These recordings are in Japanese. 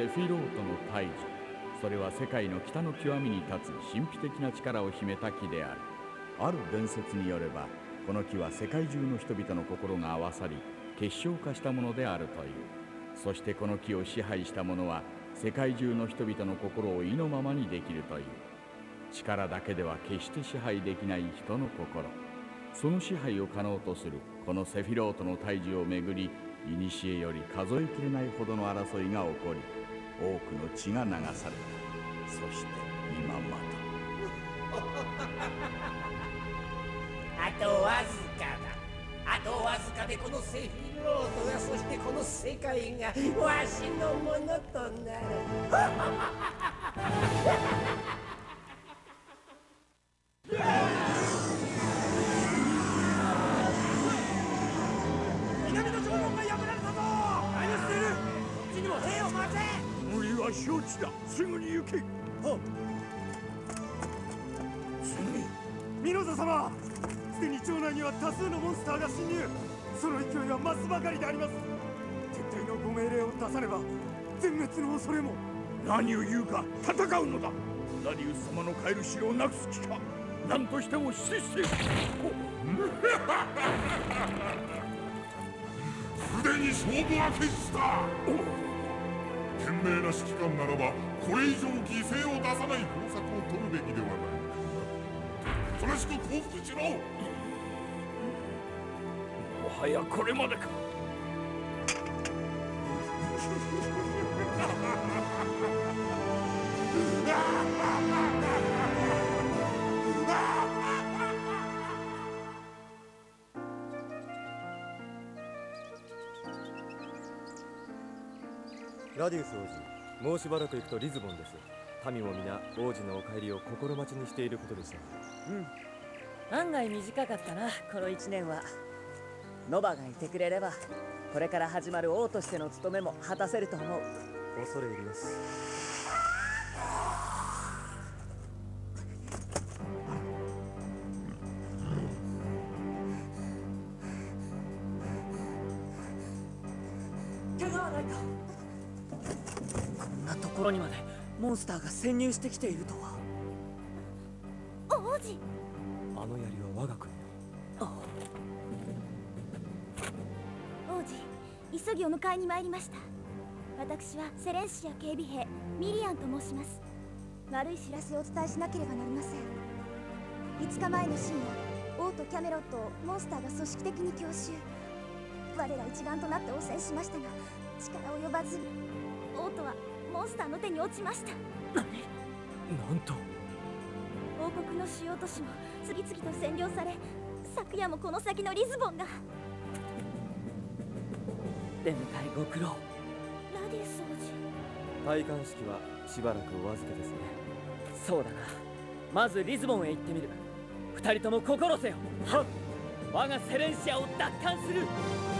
セフィロートの大樹。それは世界の北の極みに立つ神秘的な力を秘めた木である。ある伝説によればこの木は世界中の人々の心が合わさり結晶化したものであるという。そしてこの木を支配した者は世界中の人々の心を意のままにできるという。力だけでは決して支配できない人の心。その支配を可能とするこのセフィロートの退治をめぐり古より数えきれないほどの争いが起こり多くの血が流された。そして今また。あとわずかだ。あとわずかでこのセフィロートがそしてこの世界がわしのものとなる。すぐに行け。はミノザ様すでに城内には多数のモンスターが侵入。その勢いは増すばかりであります。撤退のご命令を出さねば全滅の恐れも。何を言うか戦うのだ。ラディウス様の帰る城をなくす気か。何としても死してすでに勝負は決した。賢明な指揮官ならばこれ以上犠牲を出さない方策を取るべきではない。それしく降伏しろ。もはやこれまでか。ラディウス王子もうしばらく行くとリズボンです。民も皆王子のお帰りを心待ちにしていることでした。うん。案外短かったなこの1年は。ノバがいてくれればこれから始まる王としての務めも果たせると思う。恐れ入りますにまでモンスターが潜入してきているとは。王子。あの槍は我が国王子急ぎお迎えに参りました。私はセレンシア警備兵ミリアンと申します。悪い知らせをお伝えしなければなりません。5日前の深夜王とキャメロットをモンスターが組織的に強襲。我ら一丸となって応戦しましたが力及ばずモンスターの手に落ちました。なんと？王国の主要都市も次々と占領され昨夜もこの先のリズボンが。出迎えご苦労。ラディウス王子。戴冠式はしばらくお預けですね。そうだな。まずリズボンへ行ってみる。二人とも心せよ。はっ。我がセレンシアを奪還する「「「「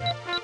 you